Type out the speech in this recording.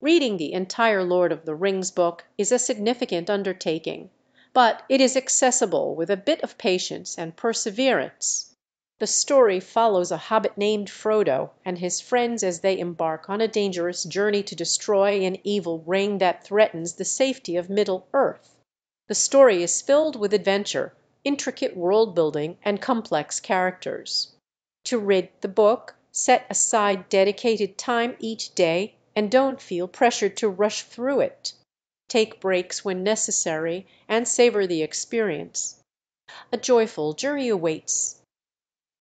Reading the entire Lord of the Rings book is a significant undertaking, but it is accessible with a bit of patience and perseverance. The story follows a hobbit named Frodo and his friends as they embark on a dangerous journey to destroy an evil ring that threatens the safety of Middle earth. The story is filled with adventure, intricate world building, and complex characters. To read the book, set aside dedicated time each day and don't feel pressured to rush through it. Take breaks when necessary and savor the experience. A joyful jury awaits.